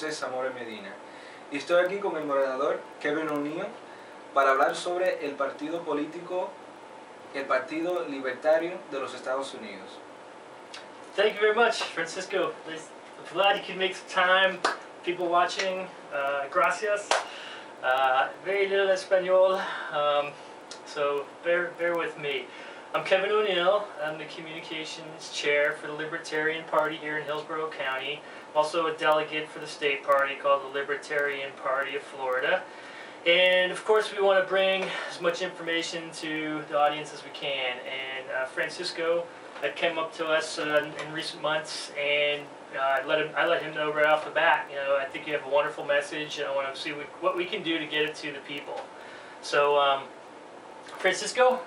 José Zamora Medina y estoy aquí con el moderador Kevin O'Neill para hablar sobre el partido político, el Partido Libertario de los Estados Unidos. Thank you very much, Francisco. I'm glad you could make some time. People watching, uh, gracias. Uh, very little Espanol, um, so bear, bear with me. I'm Kevin O'Neill. I'm the communications chair for the Libertarian Party here in Hillsborough County. Also a delegate for the state party called the Libertarian Party of Florida. And of course, we want to bring as much information to the audience as we can. And uh, Francisco had come up to us uh, in recent months, and uh, I let him I let him know right off the bat. You know, I think you have a wonderful message, and I want to see what, what we can do to get it to the people. So, um, Francisco,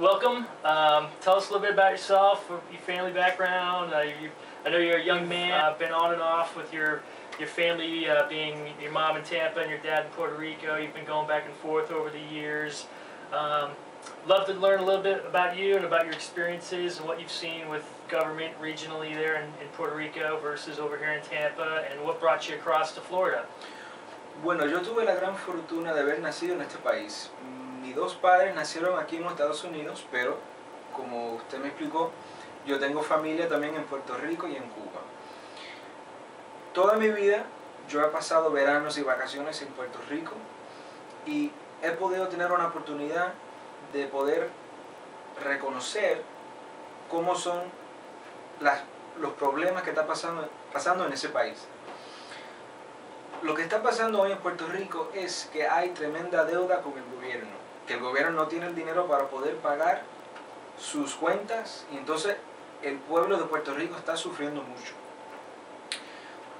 welcome. Um, tell us a little bit about yourself, your family background. Uh, you, I know you're a young man. Uh, been on and off with your your family uh, being your mom in Tampa and your dad in Puerto Rico. You've been going back and forth over the years. Um, love to learn a little bit about you and about your experiences and what you've seen with government regionally there in, in Puerto Rico versus over here in Tampa and what brought you across to Florida. Bueno, yo tuve la gran fortuna de haber nacido en este país. Mis dos padres nacieron aquí en los Estados Unidos, pero como usted me explicó, yo tengo familia también en Puerto Rico y en Cuba. Toda mi vida yo he pasado veranos y vacaciones en Puerto Rico y he podido tener una oportunidad de poder reconocer cómo son los problemas que están pasando, pasando en ese país. Lo que está pasando hoy en Puerto Rico es que hay tremenda deuda con el gobierno, que el gobierno no tiene el dinero para poder pagar sus cuentas y entonces el pueblo de Puerto Rico está sufriendo mucho.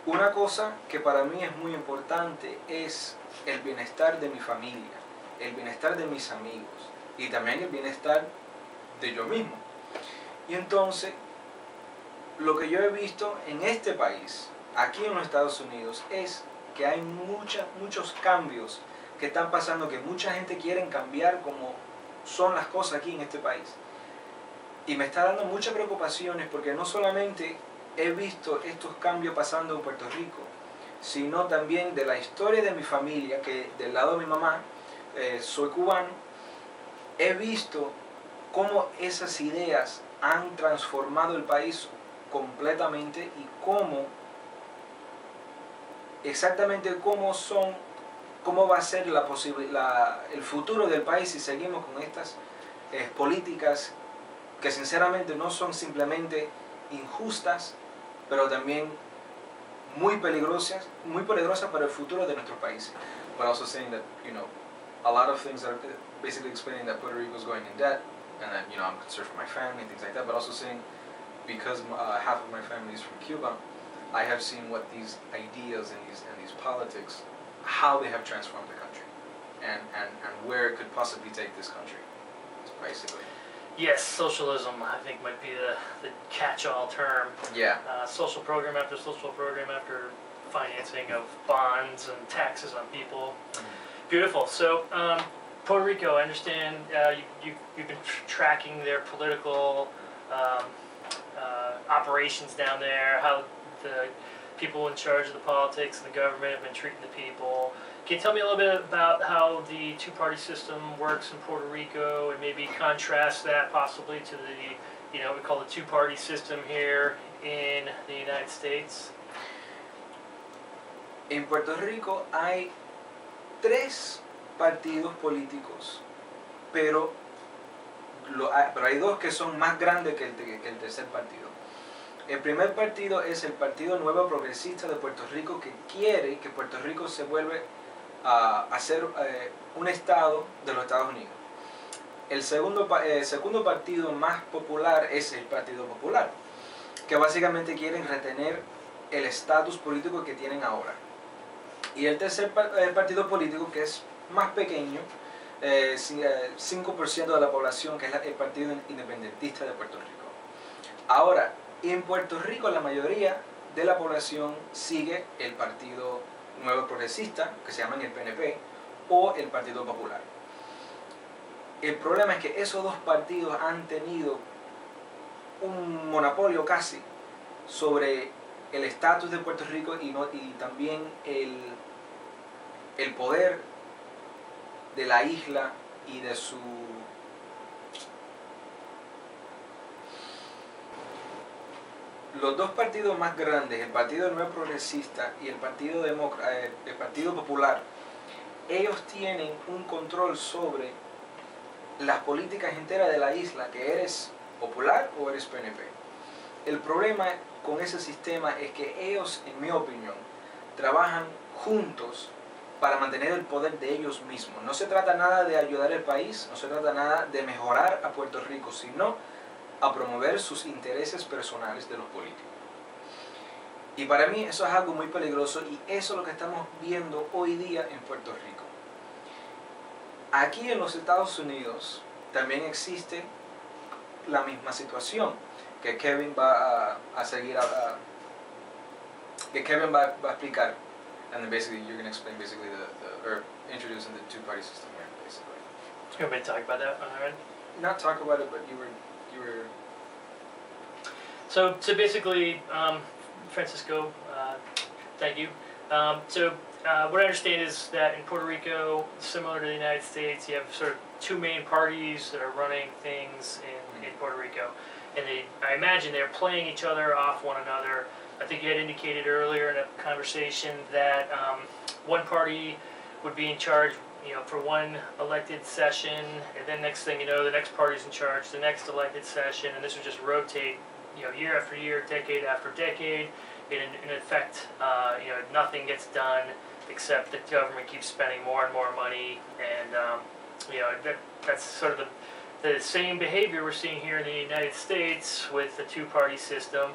Una cosa que para mí es muy importante es el bienestar de mi familia, el bienestar de mis amigos y también el bienestar de yo mismo. Y entonces, lo que yo he visto en este país, aquí en los Estados Unidos, es que hay mucha, muchos cambios que están pasando, que mucha gente quiere cambiar como son las cosas aquí en este país. Y me está dando muchas preocupaciones porque no solamente he visto estos cambios pasando en Puerto Rico, sino también de la historia de mi familia, que del lado de mi mamá, eh, soy cubano, he visto cómo esas ideas han transformado el país completamente y cómo, exactamente cómo son, cómo va a ser la la, el futuro del país si seguimos con estas eh, políticas que sinceramente no son simplemente injustas, pero también muy peligrosas, muy peligrosas para el futuro de nuestro país. But also saying that, you know, a lot of things are basically explaining that Puerto Rico is going in debt, and that, you know, I'm concerned for my family and things like that, but also saying because uh, half of my family is from Cuba, I have seen what these ideas and these, and these politics, how they have transformed the country, and, and, and where it could possibly take this country, basically. Yes, socialism, I think, might be the, the catch-all term. Yeah. Uh, social program after social program after financing of bonds and taxes on people. Mm-hmm. Beautiful. So, um, Puerto Rico, I understand uh, you, you, you've been tr- tracking their political um, uh, operations down there, how the people in charge of the politics and the government have been treating the people. Can you tell me a little bit about how the two-party system works in Puerto Rico, and maybe contrast that possibly to the, you know, we call the two-party system here in the United States? En Puerto Rico hay tres partidos políticos, pero, lo, pero hay dos que son más grandes que el, que el tercer partido. El primer partido es el Partido Nuevo Progresista de Puerto Rico que quiere que Puerto Rico se vuelva a, a ser eh, un estado de los Estados Unidos. El segundo, eh, segundo partido más popular es el Partido Popular, que básicamente quieren retener el estatus político que tienen ahora. Y el tercer el partido político, que es más pequeño, eh, 5% de la población, que es el Partido Independentista de Puerto Rico. Ahora, en Puerto Rico la mayoría de la población sigue el Partido Nuevo Progresista, que se llama el PNP, o el Partido Popular. El problema es que esos dos partidos han tenido un monopolio casi sobre el estatus de Puerto Rico y, no, y también el, el poder de la isla y de su los dos partidos más grandes, el Partido Nuevo Progresista y el Partido, Democra eh, el Partido Popular, ellos tienen un control sobre las políticas enteras de la isla, que eres popular o eres PNP. El problema con ese sistema es que ellos, en mi opinión, trabajan juntos para mantener el poder de ellos mismos. No se trata nada de ayudar al país, no se trata nada de mejorar a Puerto Rico, sino a promover sus intereses personales de los políticos. Y para mí eso es algo muy peligroso y eso es lo que estamos viendo hoy día en Puerto Rico. Aquí en los Estados Unidos también existe la misma situación que Kevin va a, a seguir a, a, que Kevin va, va, a explicar and then basically you're going to explain basically the, the or introducing the two party system here basically. You want me to talk about that on our end? Not talk about it, but you were you were So, so basically, um, Francisco, uh, thank you. Um, so, uh, what I understand is that in Puerto Rico, similar to the United States, you have sort of two main parties that are running things in, in Puerto Rico. And they, I imagine they're playing each other off one another. I think you had indicated earlier in a conversation that um, one party would be in charge, you know, for one elected session, and then next thing you know, the next party's in charge, the next elected session, and this would just rotate you know, year after year, decade after decade. In, in effect, uh, you know, nothing gets done except the government keeps spending more and more money, and um, you know that that's sort of the the same behavior we're seeing here in the United States with the two-party system.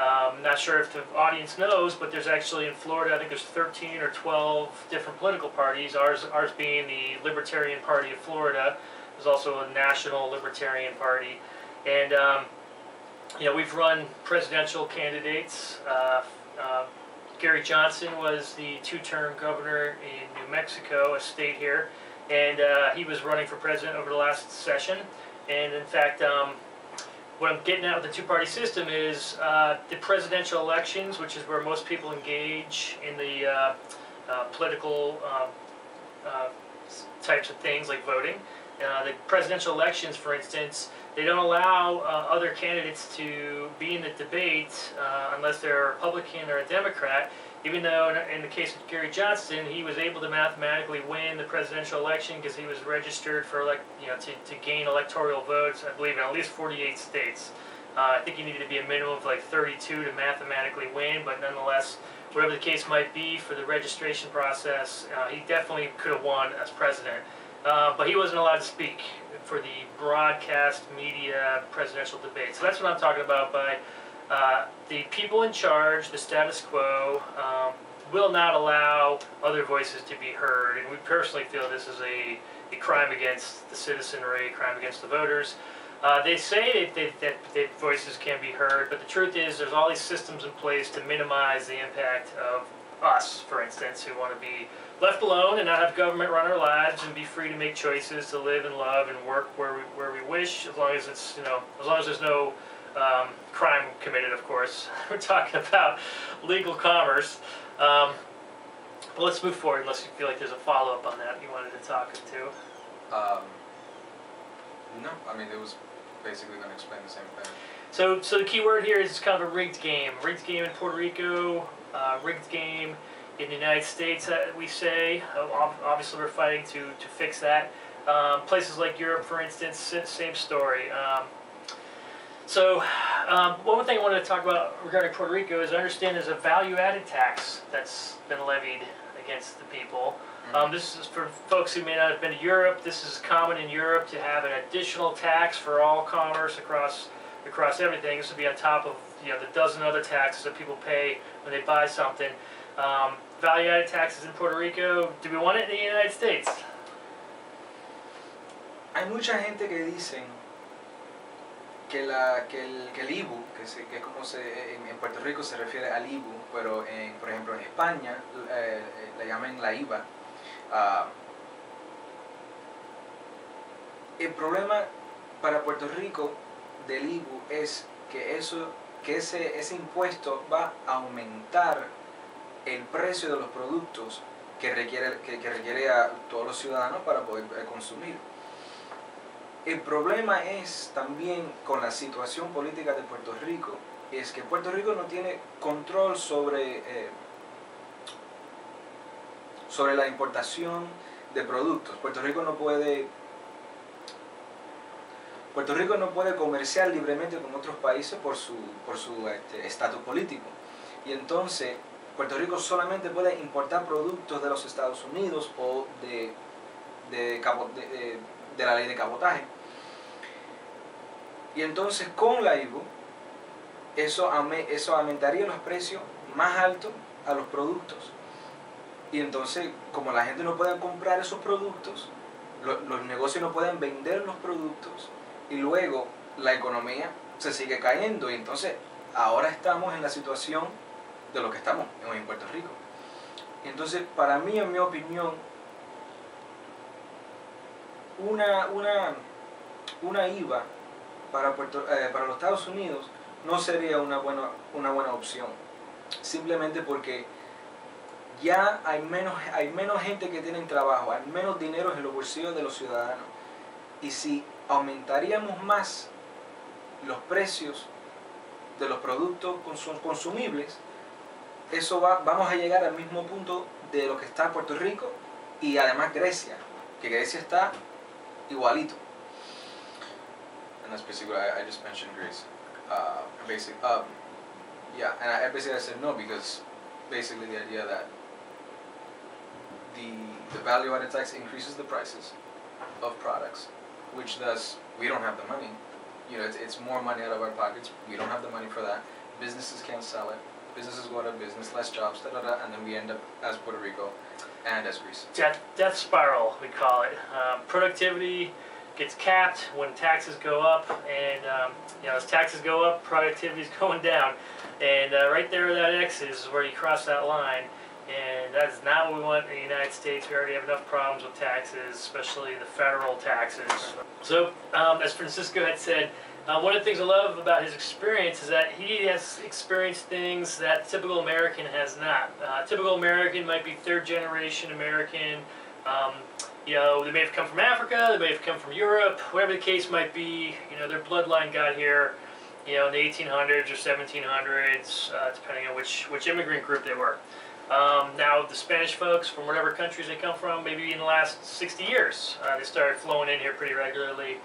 Um, not sure if the audience knows, but there's actually in Florida, I think there's 13 or 12 different political parties. Ours, ours being the Libertarian Party of Florida. There's also a National Libertarian Party, and um, you know, we've run presidential candidates. Uh, uh, Gary Johnson was the two-term governor in New Mexico, a state here, and uh, he was running for president over the last session. And in fact, um, what I'm getting at with the two-party system is uh, the presidential elections, which is where most people engage in the uh, uh, political um, types of things like voting. The presidential elections, for instance, they don't allow uh, other candidates to be in the debate uh, unless they're a Republican or a Democrat. Even though, in, the case of Gary Johnson, he was able to mathematically win the presidential election because he was registered for elect, you know, to, to gain electoral votes. I believe in at least 48 states. Uh, I think you needed to be a minimum of like 32 to mathematically win, but nonetheless, whatever the case might be for the registration process, uh, he definitely could have won as president. Uh, but he wasn't allowed to speak for the broadcast media presidential debate. So that's what I'm talking about by uh, the people in charge, the status quo, um, will not allow other voices to be heard. And we personally feel this is a, a crime against the citizenry, a crime against the voters. Uh, they say that, that, that, voices can be heard, but the truth is there's all these systems in place to minimize the impact of us, for instance, who want to be left alone and not have government run our lives and be free to make choices to live and love and work where we, where we wish, as long as it's, you know, as long as there's no um, crime committed, of course. We're talking about legal commerce. Um, but let's move forward unless you feel like there's a follow-up on that you wanted to talk to. Um, no, I mean, it was basically going to explain the same thing. So, so the key word here is kind of a rigged game. Rigged game in Puerto Rico, uh, rigged game in the United States, uh, we say. Obviously, we're fighting to, to fix that. Um, places like Europe, for instance, same story. Um, so, um, one thing I wanted to talk about regarding Puerto Rico is I understand there's a value-added tax that's been levied against the people. Mm-hmm. Um, this is for folks who may not have been to Europe. This is common in Europe to have an additional tax for all commerce across across everything. This would be on top of you know the dozen other taxes that people pay when they buy something. Um, value-added taxes in Puerto Rico. Do we want it in the United States? Hay mucha gente que dicen que, la, que, el, que el IBU, que, se, que es como se, en, Puerto Rico se refiere al IBU, pero en, por ejemplo en España eh, le llaman la IVA. Uh, el problema para Puerto Rico del IBU es que eso que ese, ese impuesto va a aumentar el precio de los productos que requiere, que, requiere a todos los ciudadanos para poder eh, consumir. El problema es también con la situación política de Puerto Rico, es que Puerto Rico no tiene control sobre, eh, sobre la importación de productos. Puerto Rico no puede Puerto Rico no puede comerciar libremente con otros países por su por su este, estatus político. Y entonces Puerto Rico solamente puede importar productos de los Estados Unidos o de, de, la ley de cabotaje. Y entonces con la IVU, eso, eso aumentaría los precios más altos a los productos. Y entonces, como la gente no puede comprar esos productos, los negocios no pueden vender los productos y luego la economía se sigue cayendo. Y entonces, ahora estamos en la situación de lo que estamos en Puerto Rico. Entonces, para mí, en mi opinión, una, una, una IVA para, Puerto, eh, para los Estados Unidos no sería una buena, una buena opción. Simplemente porque ya hay menos, hay menos gente que tiene trabajo, hay menos dinero en los bolsillos de los ciudadanos. Y si aumentaríamos más los precios de los productos consumibles, eso va, vamos a llegar al mismo punto de lo que está Puerto Rico y además Grecia, que Grecia está igualito. And that's basically I, I just mentioned Greece. Uh, basic, um, yeah, and I basically I said no because basically the idea that the the value added tax increases the prices of products, which thus we don't have the money. You know, it's, it's more money out of our pockets. We don't have the money for that. Businesses can't sell it. Businesses go out of business, less jobs, da da da, and then we end up as Puerto Rico and as Greece. Death, death spiral, we call it. Um, productivity gets capped when taxes go up, and um, you know as taxes go up, productivity is going down, and uh, right there that X is where you cross that line, and that's not what we want in the United States. We already have enough problems with taxes, especially the federal taxes. So um, as Francisco had said. Uh, one of the things I love about his experience is that he has experienced things that typical American has not. Uh, typical American might be third generation American. Um, you know, they may have come from Africa, they may have come from Europe, whatever the case might be, you know, their bloodline got here, you know, in the 1800s or 1700s, uh, depending on which, which immigrant group they were. Um, now, the Spanish folks, from whatever countries they come from, maybe in the last 60 years, uh, they started flowing in here pretty regularly.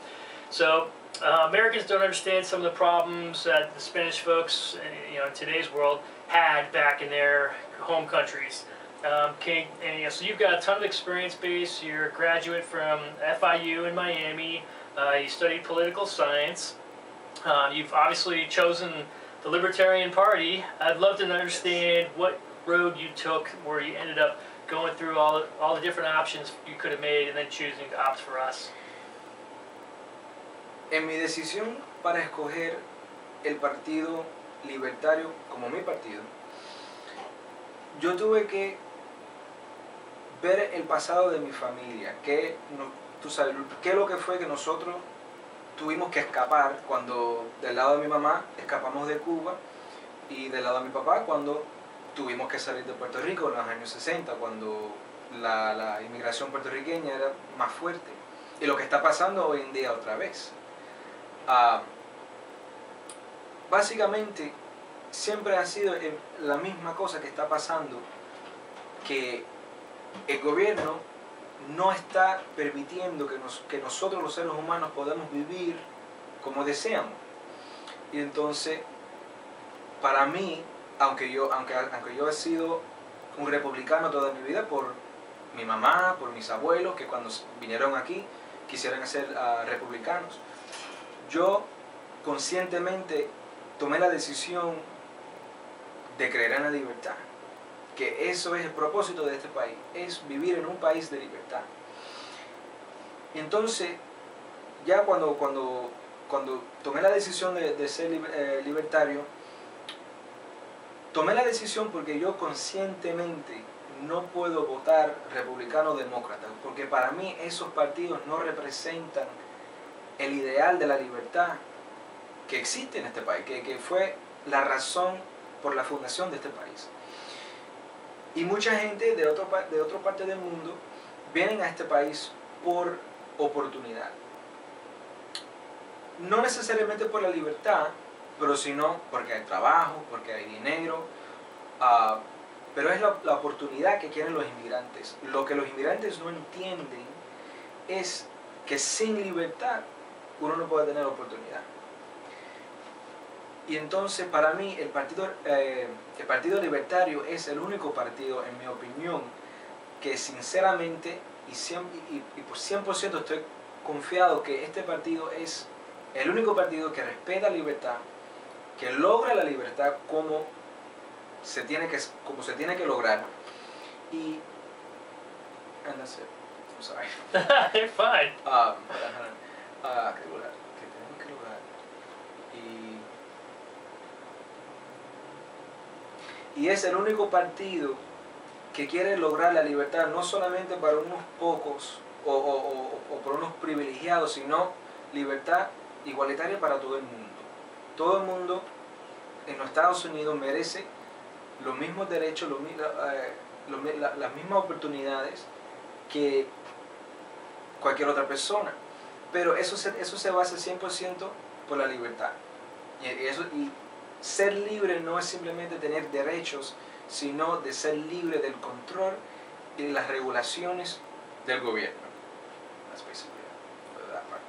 So, uh, Americans don't understand some of the problems that the Spanish folks, uh, you know, in today's world, had back in their home countries. Um, and, you know, so you've got a ton of experience base. You're a graduate from FIU in Miami. Uh, you studied political science. Uh, you've obviously chosen the Libertarian Party. I'd love to understand what road you took where you ended up going through all, all the different options you could have made and then choosing to opt for us. En mi decisión para escoger el Partido Libertario como mi partido, yo tuve que ver el pasado de mi familia, qué, es lo que fue que nosotros tuvimos que escapar cuando del lado de mi mamá escapamos de Cuba y del lado de mi papá cuando tuvimos que salir de Puerto Rico en los años 60, cuando la, la inmigración puertorriqueña era más fuerte. Y lo que está pasando hoy en día otra vez. Básicamente, siempre ha sido la misma cosa que está pasando, que el gobierno no está permitiendo que, nos, que nosotros los seres humanos podamos vivir como deseamos. Y entonces, para mí, aunque yo, aunque, aunque yo he sido un republicano toda mi vida por mi mamá, por mis abuelos, que cuando vinieron aquí quisieran ser uh, republicanos, yo conscientemente tomé la decisión de creer en la libertad que eso es el propósito de este país, es vivir en un país de libertad. Entonces, ya cuando, cuando, cuando tomé la decisión de, ser eh, libertario, tomé la decisión porque yo conscientemente no puedo votar republicano o demócrata, porque para mí esos partidos no representan el ideal de la libertad que existe en este país, que, que fue la razón por la fundación de este país. Y mucha gente de, otro, de otra parte del mundo vienen a este país por oportunidad. No necesariamente por la libertad, pero sino porque hay trabajo, porque hay dinero, uh, pero es la, la, oportunidad que quieren los inmigrantes. Lo que los inmigrantes no entienden es que sin libertad uno no puede tener oportunidad. Y entonces para mí el partido, eh, el partido Libertario es el único partido, en mi opinión, que sinceramente y, y, y por 100% estoy confiado que este partido es el único partido que respeta la libertad, que logra la libertad como se tiene que, como se tiene que lograr. Y. And that's it. I'm sorry. You're fine. Um, uh, que, tenemos que lograr. Y, es el único partido que quiere lograr la libertad no solamente para unos pocos o, o, o, o por unos privilegiados, sino libertad igualitaria para todo el mundo. Todo el mundo en los Estados Unidos merece los mismos derechos, los, eh, las mismas oportunidades que cualquier otra persona. Pero eso se, eso se basa 100% por la libertad. Y, eso, y ser libre no es simplemente tener derechos, sino de ser libre del control y de las regulaciones del gobierno. That's basically that part.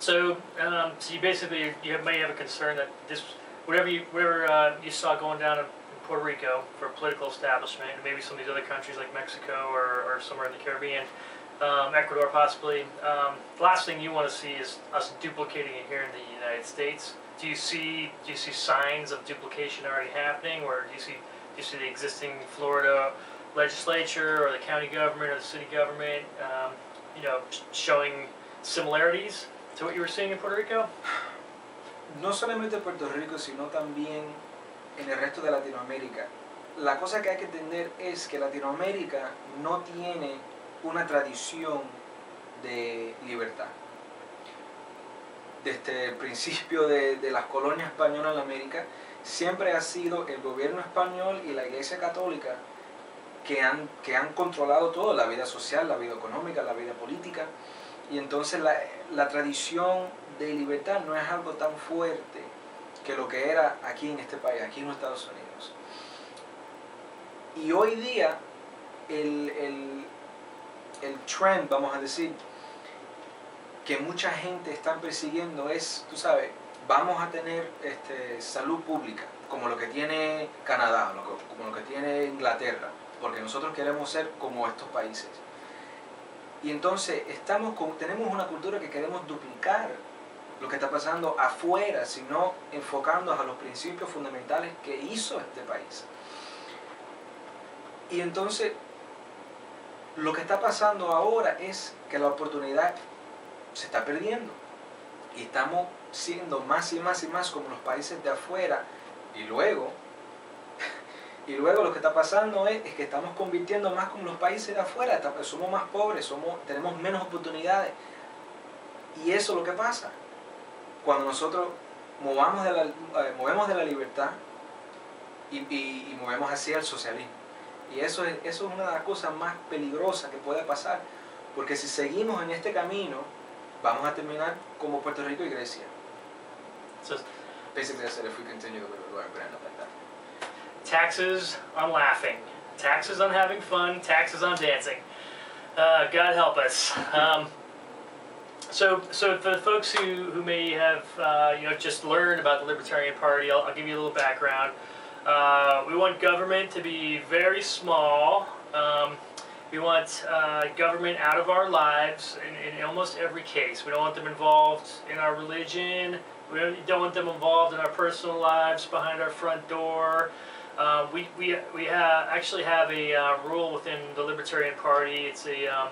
So, um, so you basically you may have a concern that this whatever you whatever uh, you saw going down in Puerto Rico for political establishment, and maybe some of these other countries like Mexico or, or somewhere in the Caribbean, um, Ecuador possibly. Um, last thing you want to see is us duplicating it here in the United States. Do you see do you see signs of duplication already happening, or do you see do you see the existing Florida legislature or the county government or the city government, um, you know, showing similarities to what you were seeing in Puerto Rico? No solamente Puerto Rico, sino también en el resto de Latinoamérica. La cosa que hay que entender es que Latinoamérica no tiene una tradición de libertad. Desde el principio de, de las colonias españolas en América, siempre ha sido el gobierno español y la Iglesia Católica que han, que han controlado todo, la vida social, la vida económica, la vida política. Y entonces la, la tradición de libertad no es algo tan fuerte que lo que era aquí en este país, aquí en los Estados Unidos. Y hoy día el, el, el trend, vamos a decir, que mucha gente está persiguiendo es, tú sabes, vamos a tener este, salud pública, como lo que tiene Canadá, como lo que tiene Inglaterra, porque nosotros queremos ser como estos países. Y entonces estamos con, tenemos una cultura que queremos duplicar lo que está pasando afuera, sino enfocándonos a los principios fundamentales que hizo este país. Y entonces, lo que está pasando ahora es que la oportunidad se está perdiendo. Y estamos siendo más y más y más como los países de afuera. Y luego, y luego lo que está pasando es, que estamos convirtiendo más como los países de afuera. Somos más pobres, somos, tenemos menos oportunidades. Y eso es lo que pasa cuando nosotros movamos de la, eh, movemos de la libertad y, movemos hacia el socialismo. Y eso es, eso es una de las cosas más peligrosas que puede pasar, porque si seguimos en este camino, vamos a terminar como Puerto Rico y Grecia. So, Basically, I said if we continue the way we're going, we're going to end up like that. taxes on laughing, taxes on having fun, taxes on dancing. Uh, God help us. Um, so, so for the folks who, who may have uh, you know just learned about the Libertarian Party, I'll, I'll give you a little background. Uh, we want government to be very small. Um, we want uh, government out of our lives in, in almost every case. We don't want them involved in our religion. We don't want them involved in our personal lives behind our front door. Uh, we we, we have actually have a uh, rule within the Libertarian Party. It's a um,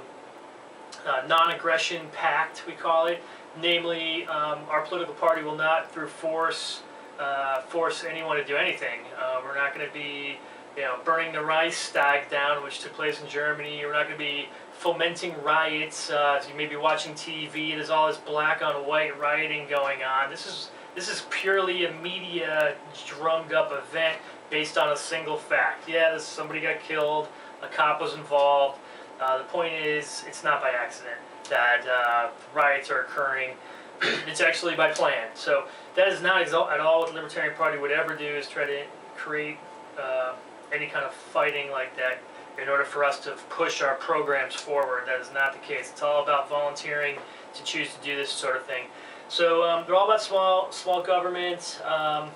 non-aggression pact, we call it. Namely, um, our political party will not, through force, uh, force anyone to do anything. Uh, we're not going to be, you know, burning the Reichstag down, which took place in Germany. We're not going to be fomenting riots. Uh, you may be watching TV. There's all this black on white rioting going on. This is This is purely a media drummed up event based on a single fact. Yeah, this, somebody got killed, a cop was involved. Uh, the point is, it's not by accident that uh, riots are occurring. it's actually by plan. So that is not at all what the Libertarian Party would ever do is try to create uh, any kind of fighting like that in order for us to push our programs forward. That is not the case. It's all about volunteering to choose to do this sort of thing. So um, they're all about small small government. Um,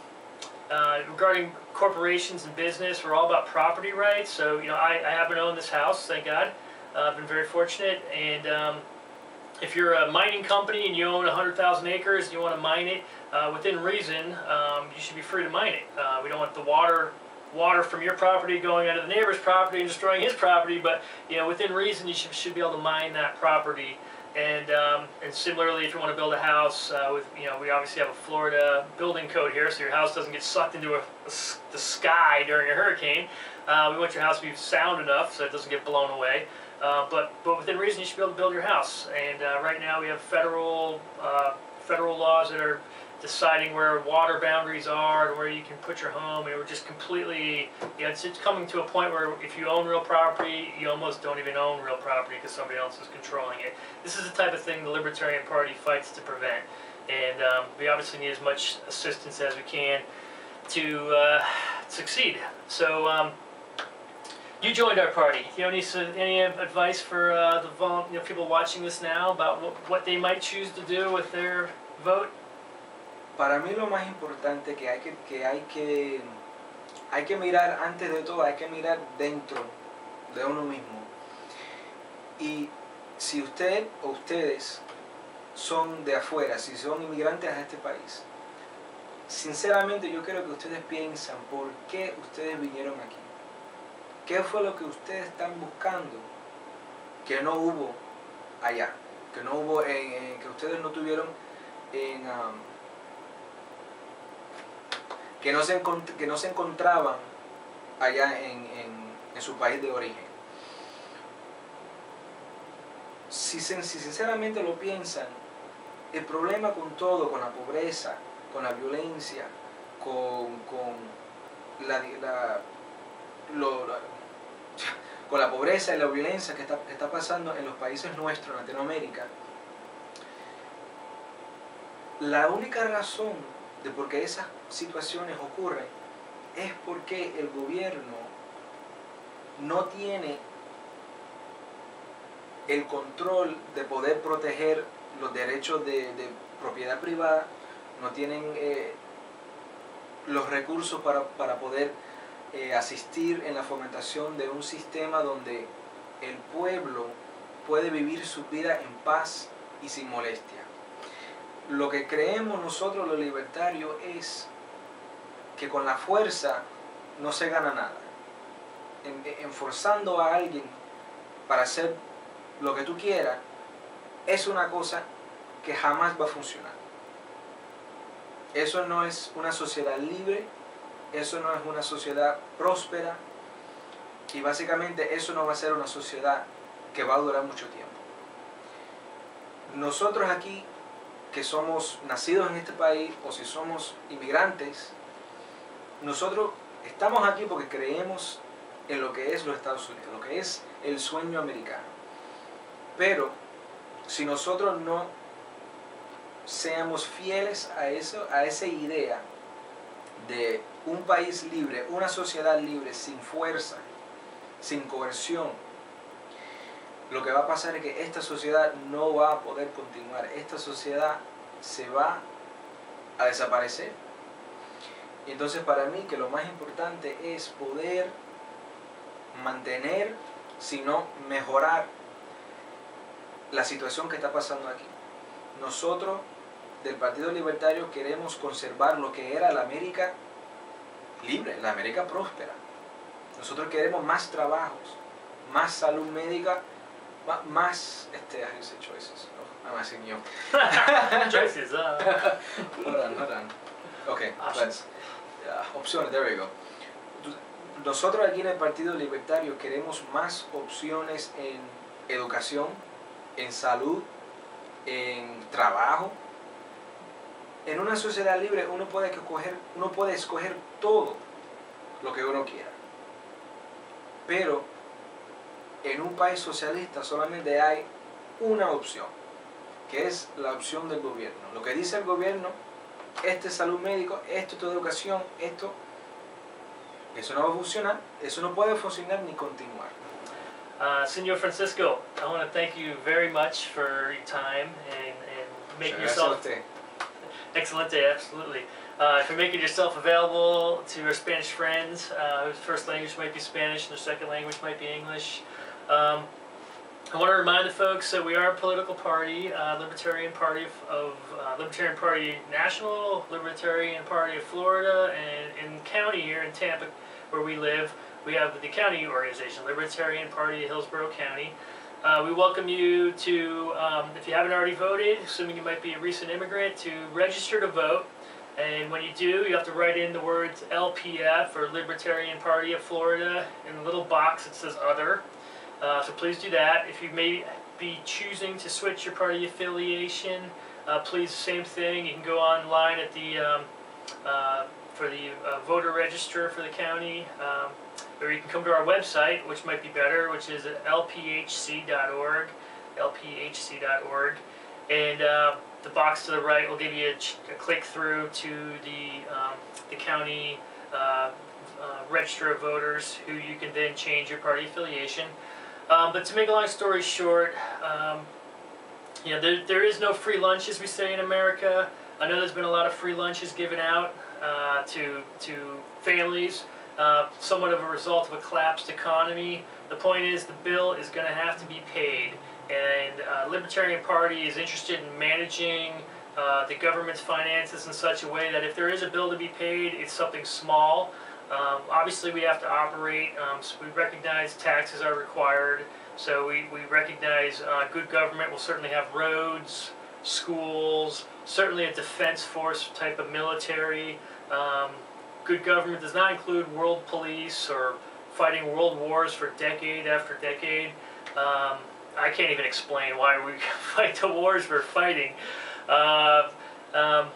uh, regarding corporations and business, we're all about property rights. So you know, I, I happen to own this house, thank God. Uh, I've been very fortunate, and um, if you're a mining company and you own 100,000 acres and you want to mine it, uh, within reason, um, you should be free to mine it. Uh, we don't want the water water from your property going onto the neighbor's property and destroying his property, but you know within reason you should, should be able to mine that property. And um, and similarly, if you want to build a house uh, with you know we obviously have a Florida building code here, so your house doesn't get sucked into a, a, the sky during a hurricane. Uh, we want your house to be sound enough so it doesn't get blown away. Uh, but but within reason, you should be able to build your house. And uh, right now we have federal uh, federal laws that are deciding where water boundaries are and where you can put your home. And we're just completely, know, it's, it's coming to a point where if you own real property, you almost don't even own real property because somebody else is controlling it. This is the type of thing the Libertarian Party fights to prevent. And um, we obviously need as much assistance as we can to uh, succeed. So. Um, you joined our party. You have any, any advice for uh, the you know, people watching this now about what, what they might choose to do with their vote? Para mí lo más importante que hay que, que hay que hay que mirar antes de todo, hay que mirar dentro de uno mismo. Y si usted o ustedes son de afuera, si son inmigrantes a este país, sinceramente yo quiero que ustedes piensen por qué ustedes vinieron aquí. ¿Qué fue lo que ustedes están buscando que no hubo allá? Que no hubo en, que ustedes no tuvieron en que, no se que no se encontraban allá en, en, su país de origen. Si, si sinceramente lo piensan, el problema con todo, con la pobreza, con la violencia, con, con la, la, lo, con la pobreza y la violencia que está, está pasando en los países nuestros, en Latinoamérica, la única razón de por qué esas situaciones ocurren es porque el gobierno no tiene el control de poder proteger los derechos de, propiedad privada, no tienen eh, los recursos para, para poder eh, asistir en la fomentación de un sistema donde el pueblo puede vivir su vida en paz y sin molestia. Lo que creemos nosotros los libertarios es que con la fuerza no se gana nada. enforzando a alguien para hacer lo que tú quieras es una cosa que jamás va a funcionar. Eso no es una sociedad libre eso no es una sociedad próspera y básicamente eso no va a ser una sociedad que va a durar mucho tiempo. Nosotros aquí, que somos nacidos en este país o si somos inmigrantes, nosotros estamos aquí porque creemos en lo que es los Estados Unidos, lo que es el sueño americano. Pero si nosotros no seamos fieles a eso, a esa idea de un país libre, una sociedad libre, sin fuerza, sin coerción, lo que va a pasar es que esta sociedad no va a poder continuar. Esta sociedad se va a desaparecer. Entonces para mí que lo más importante es poder mantener, sino mejorar la situación que está pasando aquí. Nosotros del Partido Libertario queremos conservar lo que era la América libre, la América próspera. Nosotros queremos más trabajos, más salud médica, más, este, I say choices. Oh, I'm asking you. choices. Uh. hold on, hold on. Okay, let's, opciones. There we go. Nosotros aquí en el Partido Libertario queremos más opciones en educación, en salud, en trabajo, En una sociedad libre uno puede escoger, uno puede escoger todo lo que uno quiera. Pero en un país socialista solamente hay una opción, que es la opción del gobierno. Lo que dice el gobierno, este es salud médico, esto es tu educación, esto, eso no va a funcionar, eso no puede funcionar ni continuar. Uh, Senor Francisco, I want to thank you very much for your time and, and making yourself. Excellent day, absolutely. Uh, for making yourself available to our Spanish friends uh, whose first language might be Spanish and their second language might be English. Um, I want to remind the folks that we are a political party, uh, Libertarian Party of, of uh, Libertarian Party National, Libertarian Party of Florida, and in county here in Tampa, where we live, we have the county organization, Libertarian Party of Hillsborough County. Uh, we welcome you to, um, if you haven't already voted, assuming you might be a recent immigrant, to register to vote. And when you do, you have to write in the words LPF or Libertarian Party of Florida in a little box that says Other. Uh, so please do that. If you may be choosing to switch your party affiliation, uh, please same thing. You can go online at the um, uh, for the uh, voter register for the county, um, or you can come to our website, which might be better, which is lphc.org, lphc.org, and uh, the box to the right will give you a, a click through to the um, the county uh, uh, register of voters, who you can then change your party affiliation. Um, but to make a long story short, um, you know, there, there is no free lunch, as we say in America. I know there's been a lot of free lunches given out uh, to to families, uh, somewhat of a result of a collapsed economy. The point is, the bill is going to have to be paid, and uh, Libertarian Party is interested in managing uh, the government's finances in such a way that if there is a bill to be paid, it's something small. Um, obviously, we have to operate. Um, so we recognize taxes are required. So we, we recognize uh, good government will certainly have roads, schools, certainly a defense force type of military. Um, good government does not include world police or fighting world wars for decade after decade. Um, I can't even explain why we fight the wars we're fighting. Uh, um,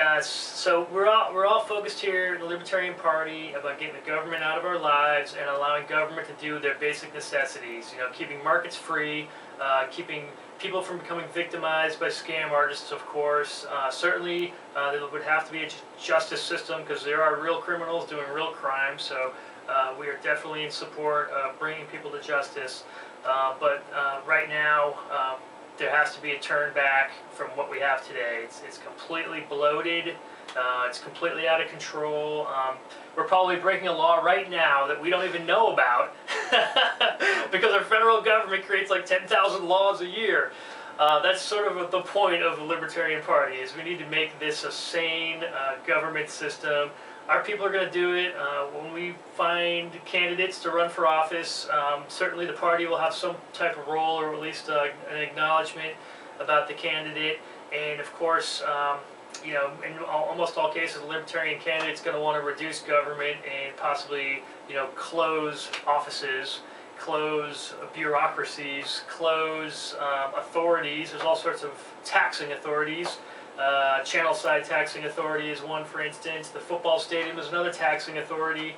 uh, so we're all we're all focused here in the Libertarian Party about getting the government out of our lives and allowing government to do their basic necessities. You know, keeping markets free, uh, keeping people from becoming victimized by scam artists, of course. Uh, certainly, uh, there would have to be a justice system because there are real criminals doing real crimes. So uh, we are definitely in support of bringing people to justice. Uh, but uh, right now, um, there has to be a turn back from what we have today. It's, it's completely bloated. Uh, it's completely out of control. Um, we're probably breaking a law right now that we don't even know about because our federal government creates like 10,000 laws a year. Uh, that's sort of the point of the Libertarian Party is we need to make this a sane uh, government system. Our people are going to do it. Uh, when we find candidates to run for office, um, certainly the party will have some type of role or at least uh, an acknowledgement about the candidate. And of course, um, you know, in al- almost all cases, the libertarian candidate's going to want to reduce government and possibly, you know, close offices, close bureaucracies, close um, authorities. There's all sorts of taxing authorities. Uh, channel side taxing authority is one, for instance. The football stadium is another taxing authority.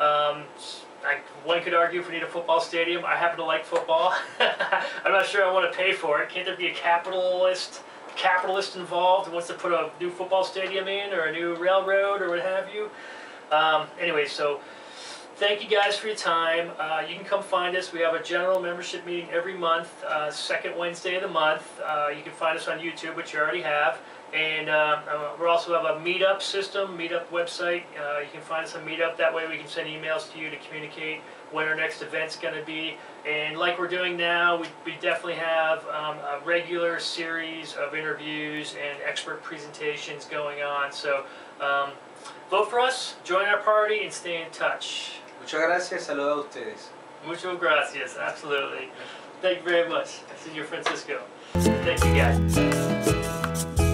Um, I, one could argue if we need a football stadium. I happen to like football. I'm not sure I want to pay for it. Can't there be a capitalist capitalist involved who wants to put a new football stadium in or a new railroad or what have you? Um, anyway, so thank you guys for your time. Uh, you can come find us. We have a general membership meeting every month, uh, second Wednesday of the month. Uh, you can find us on YouTube, which you already have. And uh, uh, we also have a Meetup system, Meetup website. Uh, you can find us on Meetup. That way we can send emails to you to communicate when our next event's going to be. And like we're doing now, we, we definitely have um, a regular series of interviews and expert presentations going on. So um, vote for us, join our party, and stay in touch. Muchas gracias, saludos a ustedes. Mucho gracias, absolutely. Thank you very much, Senor Francisco. Thank you guys.